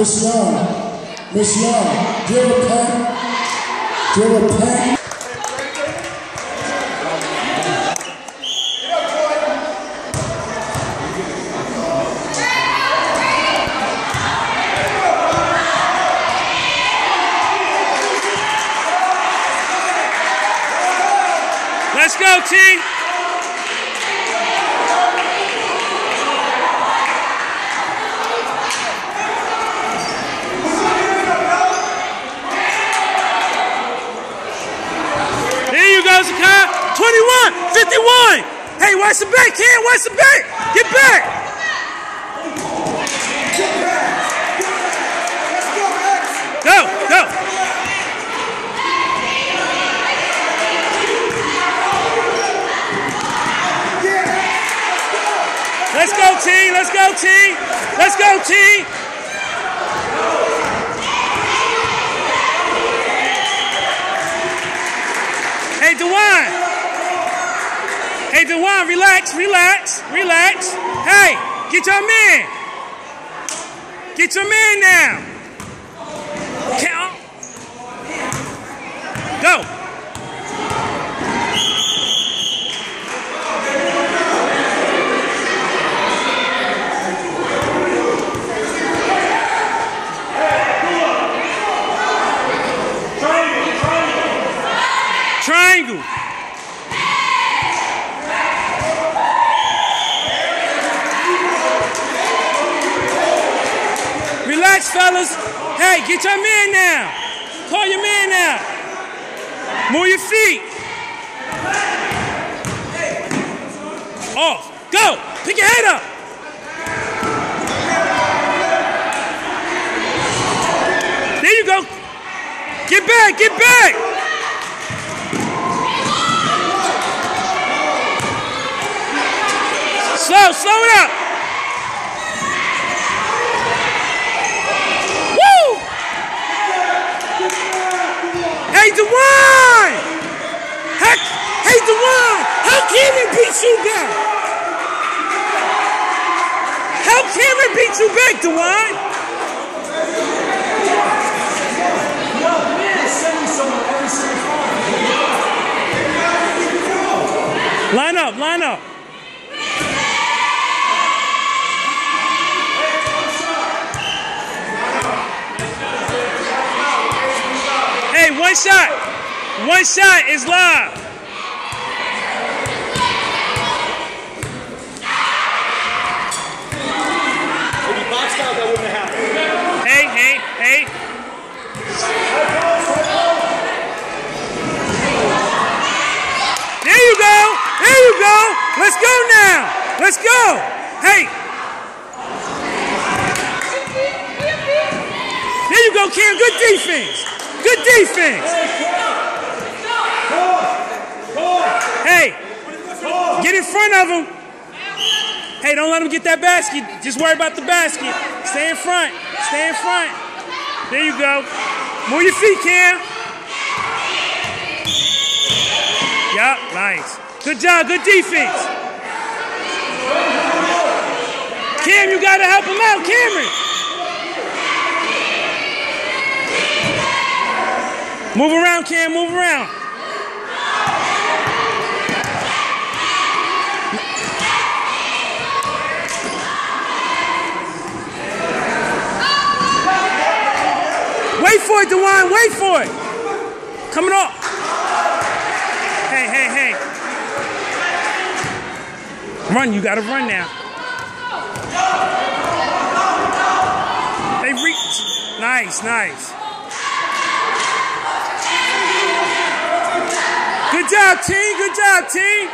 Miss Young, Miss Young, do you have a pen? Do you have a pen? Let's go, T. There you go, Zakai. 21, 51. Hey, the back. Watch the back. Get back. Go, go. Let's go, T. Let's go, T. Let's go, T. Hey, Dewan. Dewan, relax, relax, relax. Hey, get your man. Get your man now. Count. Go. Triangle. Relax, fellas. Hey, get your man now. Call your man out. Move your feet. Off. Go. Pick your head up. There you go. Get back. Get back. Slow, slow it up. Hey, Dewan! How, hey, Dewan! How Cameron beat you back? How Cameron beat you back, Dewan? Line up, line up. One shot. One shot is live. If you boxed out, that wouldn't have happened. Hey, hey, hey. There you go. There you go. Let's go now. Let's go. Hey. There you go, Cam. Good defense. Good defense. Hey, get in front of him. Hey, don't let him get that basket. Just worry about the basket. Stay in front. Stay in front. There you go. Move your feet, Cam. Yup, nice. Good job, good defense. Cam, you gotta help him out, Cameron. Move around, Cam, move around. Wait for it, Dewan. Wait for it. Coming up. Hey, hey, hey. Run. You got to run now. They reach. Nice, nice. Good job, team. Good job, team.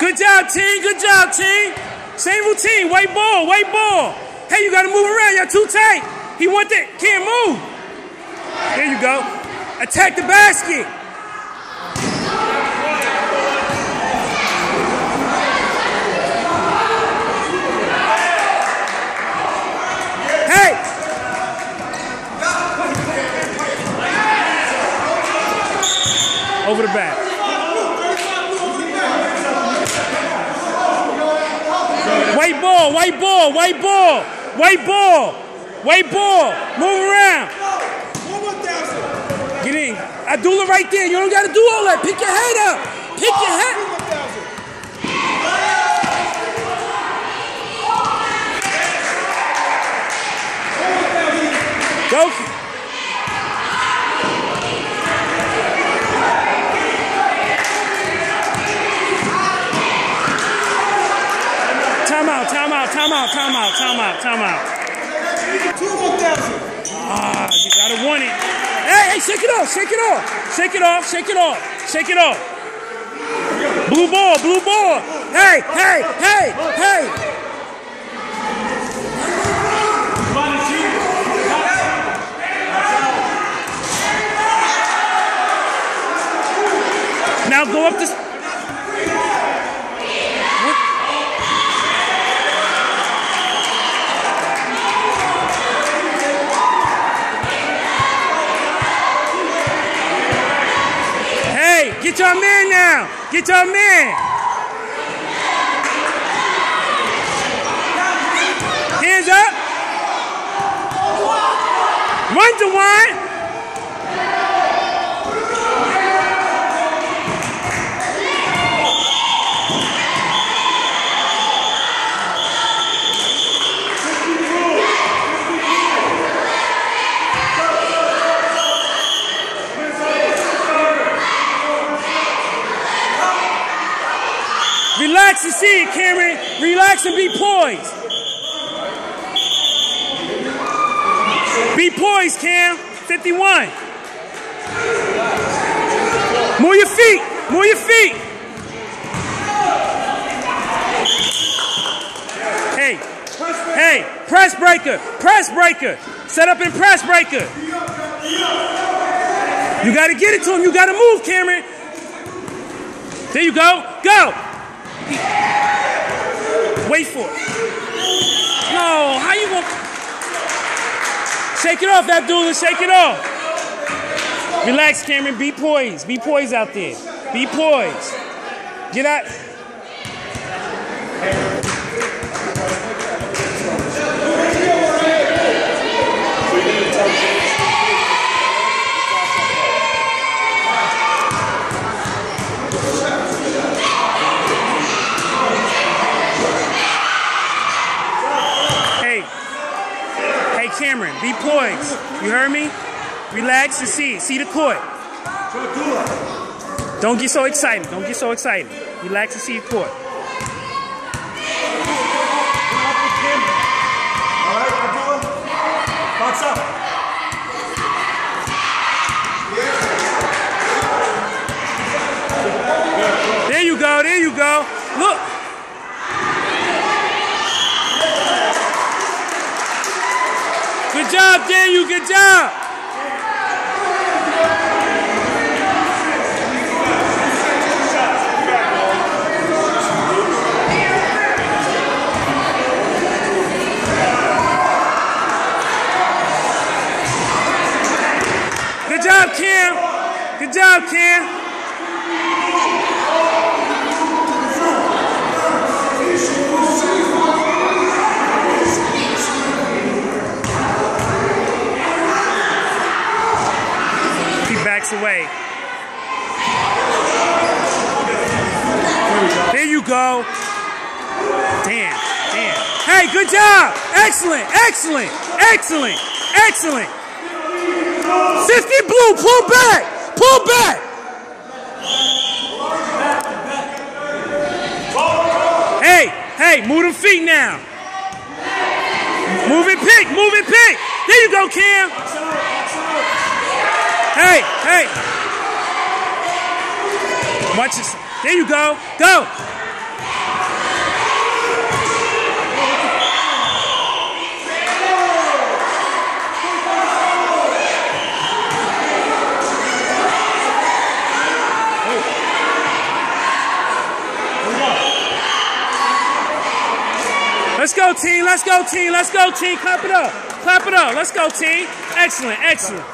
Good job, team. Good job, team. Same routine. White ball. White ball. Hey, you got to move around. You're too tight. He want that. Can't move. There you go. Attack the basket! Hey! Over the back. White ball, white ball, white ball, white ball, white ball. Move around. One more thousand. Get in. Abdullah right there. You don't got to do all that. Pick your head up. Pick your head. Go. Time out, time out, time out, time out, time out, time out. Two more thousand. Ah, you gotta want it. Hey, hey, shake it off, shake it off, shake it off, shake it off, shake it off. Blue ball, blue ball. Hey, hey, hey, hey. Now go up this. Get your man now. Get your man. Hands up. Run to one. Relax and see it, Cameron. Relax and be poised. Be poised, Cam. 51. Move your feet. Move your feet. Hey. Hey, press breaker. Press breaker. Set up in press breaker. You got to get it to him. You got to move, Cameron. There you go. Go. Wait for it. No, how you gonna shake it off, That Abdullah? Shake it off. Relax, Cameron. Be poised. Be poised out there. Be poised. Get out. Hey, hey, Cameron, be poised. You heard me? Relax and see. See the court. Don't get so excited. Don't get so excited. Relax and see the court. There you go. There you go. Look. Good job, Daniel. Good job. Good job, Cam. Good job, Cam. Backs away. There you go. Damn, damn. Hey, good job. Excellent, excellent, excellent, excellent. 50 blue, pull back, pull back. Hey, hey, move them feet now. Move it, pick, move it, pick. There you go, Cam. Hey, hey. Watch this. There you go. Go. Let's go, team. Let's go, team. Let's go, team. Clap it up. Clap it up. Let's go, team. Excellent, excellent.